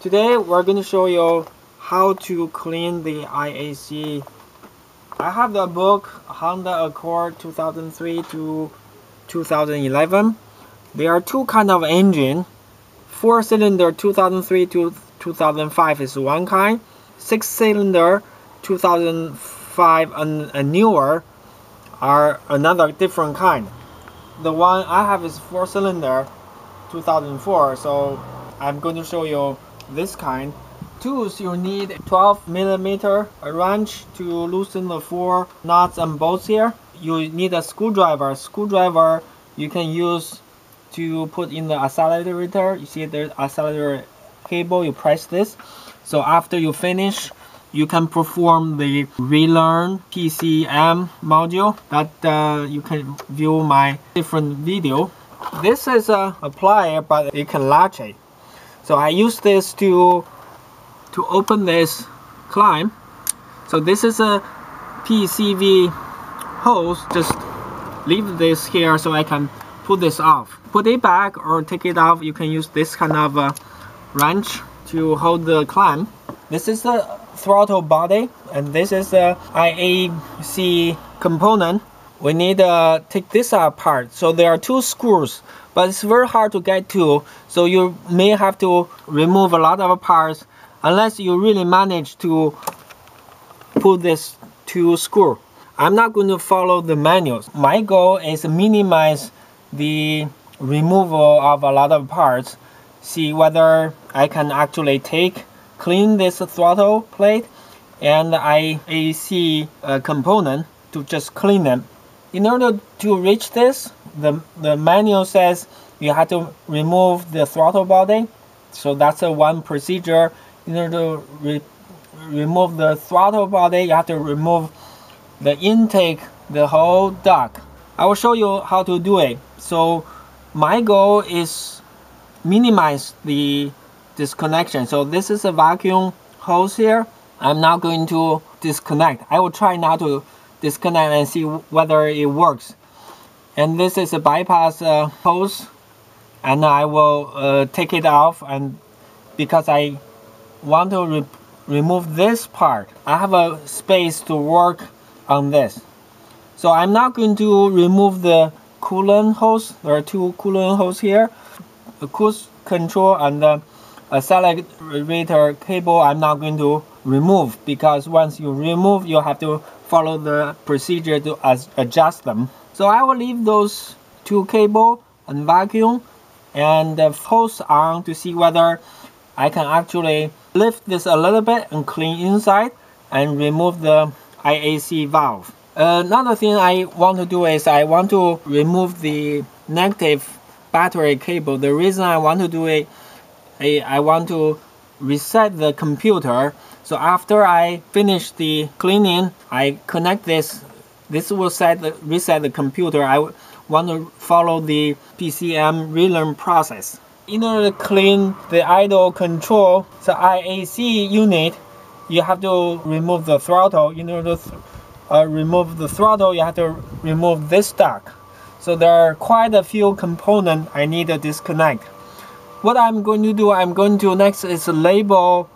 Today we're going to show you how to clean the IAC. I have the book Honda Accord 2003 to 2011. There are two kind of engine. Four cylinder 2003 to 2005 is one kind. Six cylinder 2005 and, and newer are another different kind. The one I have is four cylinder 2004 so I'm going to show you this kind. Tools you need 12 millimeter wrench to loosen the four nuts and bolts here. You need a screwdriver. Screwdriver you can use to put in the accelerator. You see there's accelerator cable. You press this. So after you finish, you can perform the relearn PCM module that uh, you can view my different video. This is a, a plier, but it can latch it. So I use this to to open this climb. So this is a PCV hose. Just leave this here so I can put this off. Put it back or take it off. You can use this kind of a wrench to hold the clamp. This is the throttle body and this is the IAC component. We need to take this apart. So there are two screws but it's very hard to get to so you may have to remove a lot of parts unless you really manage to put this to screw. I'm not going to follow the manuals. My goal is minimize the removal of a lot of parts see whether I can actually take clean this throttle plate and IAC uh, component to just clean them in order to reach this the, the manual says you have to remove the throttle body. So that's a one procedure. In order to re remove the throttle body, you have to remove the intake, the whole duct. I will show you how to do it. So my goal is minimize the disconnection. So this is a vacuum hose here. I'm not going to disconnect. I will try not to disconnect and see whether it works. And this is a bypass uh, hose and I will uh, take it off and because I want to re remove this part I have a space to work on this. So I'm not going to remove the coolant hose. There are two coolant hose here. The cruise control and the accelerator cable I'm not going to remove because once you remove you have to follow the procedure to adjust them so I will leave those two cable and vacuum and the hose on to see whether I can actually lift this a little bit and clean inside and remove the IAC valve. Another thing I want to do is I want to remove the negative battery cable. The reason I want to do it, I want to reset the computer. So after I finish the cleaning, I connect this this will set the, reset the computer. I want to follow the PCM relearn process. In order to clean the idle control, the IAC unit, you have to remove the throttle. In order to uh, remove the throttle, you have to remove this duct. So there are quite a few components I need to disconnect. What I'm going to do, I'm going to next is label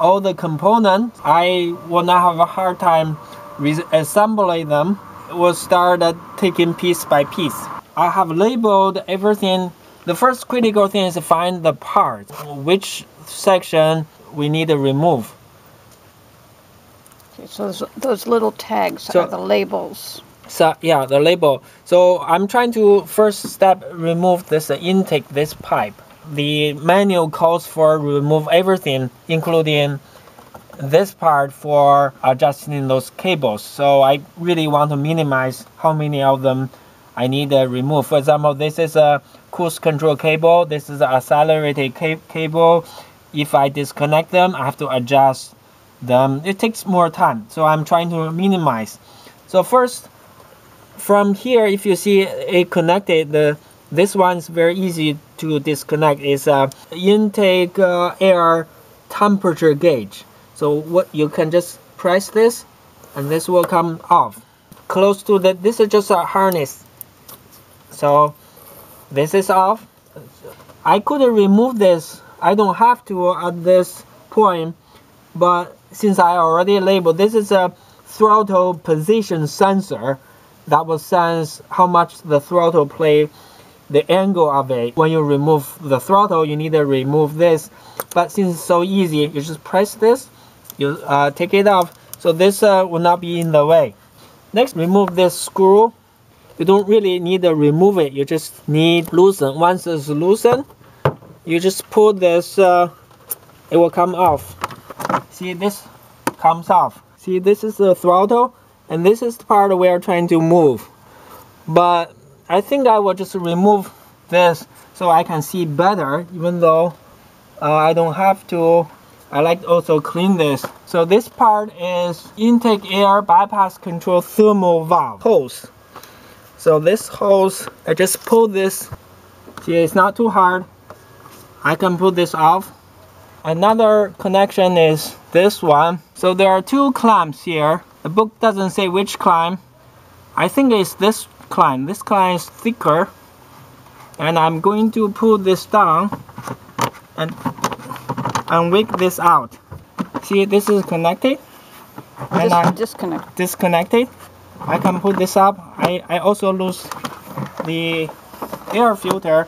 all the components. I will not have a hard time reassembling them will start taking piece by piece. I have labeled everything. The first critical thing is to find the part, which section we need to remove. So those, those little tags so, are the labels. So yeah, the label. So I'm trying to first step remove this uh, intake, this pipe. The manual calls for remove everything, including this part for adjusting those cables. So I really want to minimize how many of them I need to remove. For example, this is a cruise control cable. This is an accelerated ca cable. If I disconnect them, I have to adjust them. It takes more time. So I'm trying to minimize. So first, from here, if you see it connected, the this one's very easy to disconnect. It's a intake uh, air temperature gauge. So what you can just press this and this will come off. Close to that, this is just a harness. So this is off. I could remove this I don't have to at this point, but since I already labeled, this is a throttle position sensor that will sense how much the throttle play, the angle of it. When you remove the throttle, you need to remove this. But since it's so easy, you just press this, you uh, take it off. So this uh, will not be in the way. Next, remove this screw. You don't really need to remove it. You just need loosen. Once it's loosened, you just pull this, uh, it will come off. See, this comes off. See, this is the throttle, and this is the part we are trying to move. But I think I will just remove this so I can see better, even though uh, I don't have to. I like also clean this. So this part is intake air bypass control thermal valve hose. So this hose, I just pull this. See, it's not too hard. I can pull this off. Another connection is this one. So there are two clamps here. The book doesn't say which clamp. I think it's this clamp. This clamp is thicker. And I'm going to pull this down and and wick this out. See, this is connected. And I disconnect. Disconnected. I can put this up. I, I also lose the air filter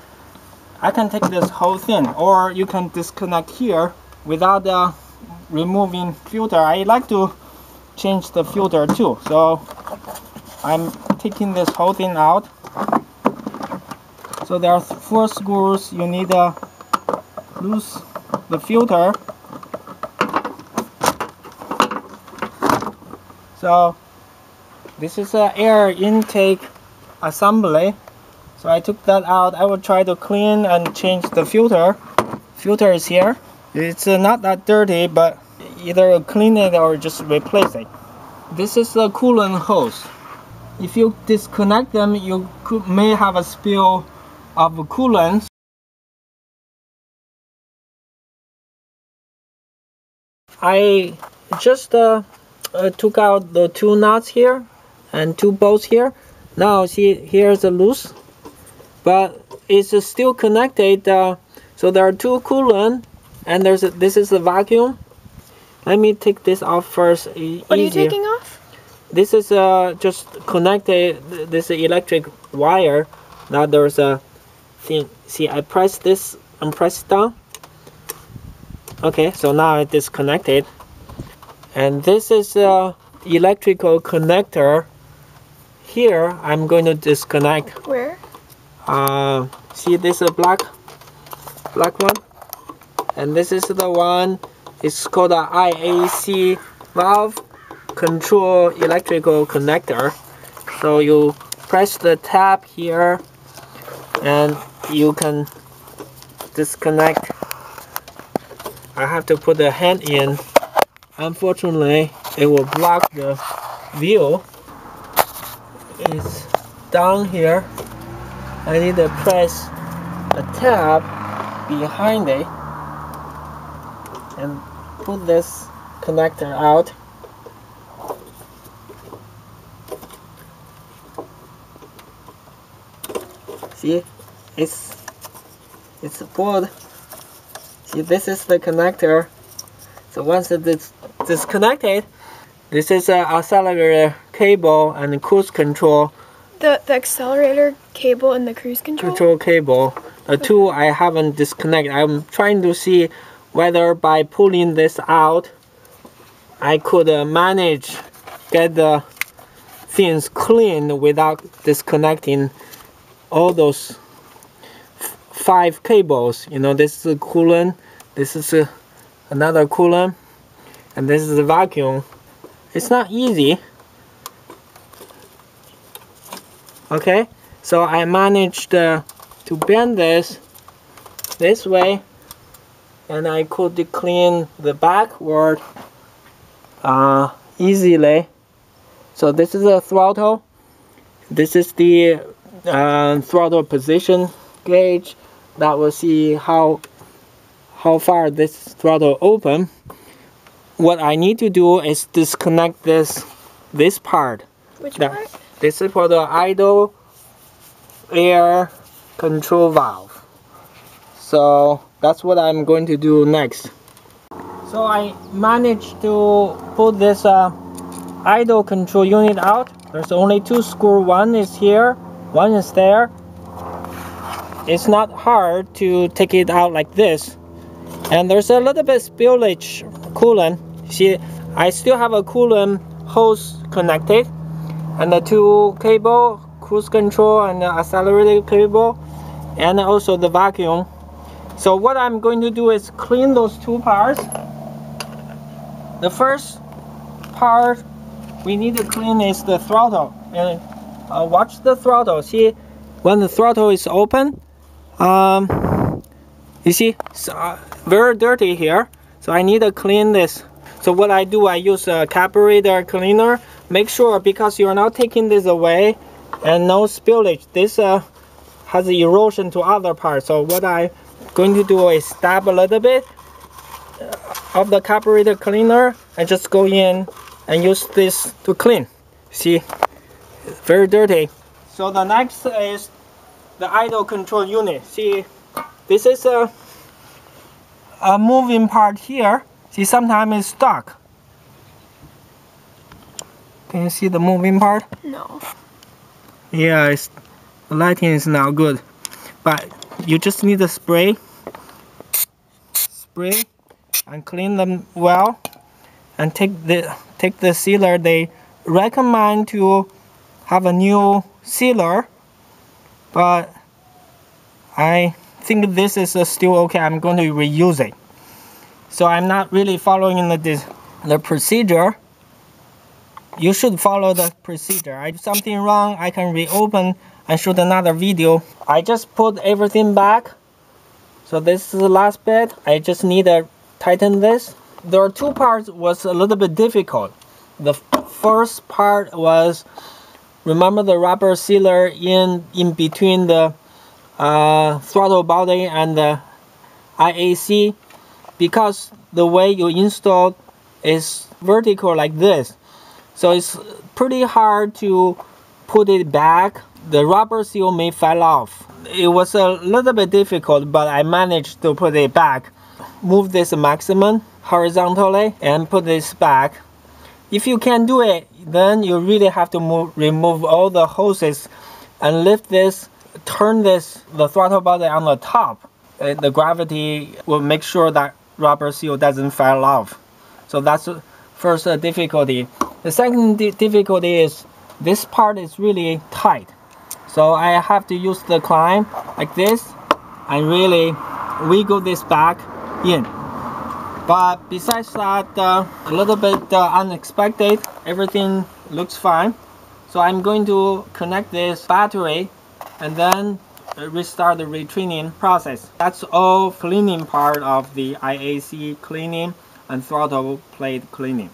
I can take this whole thing or you can disconnect here without uh, removing filter I like to change the filter too so I'm taking this whole thing out so there are four screws you need to loose the filter so this is an air intake assembly so I took that out. I will try to clean and change the filter. Filter is here. It's uh, not that dirty, but either clean it or just replace it. This is the coolant hose. If you disconnect them, you could, may have a spill of coolant. I just uh, uh, took out the two nuts here and two bolts here. Now see here's a loose but it's still connected uh, so there are two coolant and there's a, this is the vacuum let me take this off first what easier. are you taking off this is uh, just connected this electric wire. Now there's a thing. See I press this and press down. Okay so now it is connected. And this is a electrical connector. Here I'm going to disconnect. Where? Uh, see this is a black black one? And this is the one it's called a IAC valve control electrical connector. So you press the tab here and you can disconnect. I have to put the hand in. Unfortunately it will block the view. It's down here. I need to press a tab behind it and put this connector out see it's it's pulled see this is the connector so once it is disconnected this is an accelerator cable and cruise control the, the accelerator cable and the cruise control? Control cable. The okay. two I haven't disconnected. I'm trying to see whether by pulling this out, I could uh, manage get the things clean without disconnecting all those five cables. You know, this is a coolant, this is a, another coolant, and this is a vacuum. It's not easy. okay so I managed uh, to bend this this way and I could clean the backward uh, easily so this is a throttle this is the uh, throttle position gauge that will see how how far this throttle open what I need to do is disconnect this this part which that, part? This is for the idle air control valve. So that's what I'm going to do next. So I managed to put this uh, idle control unit out. There's only two screw One is here, one is there. It's not hard to take it out like this. And there's a little bit spillage coolant. See, I still have a coolant hose connected and the two cable, cruise control and the accelerator cable and also the vacuum. So what I'm going to do is clean those two parts. The first part we need to clean is the throttle and uh, watch the throttle see? When the throttle is open um, you see uh, very dirty here. So I need to clean this. So what I do I use a carburetor cleaner. Make sure because you're not taking this away and no spillage this uh, has erosion to other parts. So what I'm going to do is stab a little bit of the carburetor cleaner and just go in and use this to clean. See, very dirty. So the next is the idle control unit. See, this is a, a moving part here. See, sometimes it's stuck. Can you see the moving part? No. Yeah, it's, the lighting is not good. But you just need to spray. Spray and clean them well and take the take the sealer they recommend to have a new sealer but I think this is uh, still okay. I'm going to reuse it. So I'm not really following the the procedure. You should follow the procedure. If something wrong I can reopen and shoot another video. I just put everything back. So this is the last bit. I just need to tighten this. There are two parts was a little bit difficult. The first part was remember the rubber sealer in in between the uh, throttle body and the IAC because the way you install is vertical like this. So it's pretty hard to put it back. The rubber seal may fall off. It was a little bit difficult but I managed to put it back. Move this maximum horizontally and put this back. If you can do it, then you really have to move, remove all the hoses and lift this, turn this, the throttle body on the top. Uh, the gravity will make sure that rubber seal doesn't fall off. So that's first uh, difficulty. The second di difficulty is this part is really tight. So I have to use the climb like this and really wiggle this back in. But besides that, uh, a little bit uh, unexpected, everything looks fine. So I'm going to connect this battery and then restart the retraining process. That's all cleaning part of the IAC cleaning and throttle plate cleaning.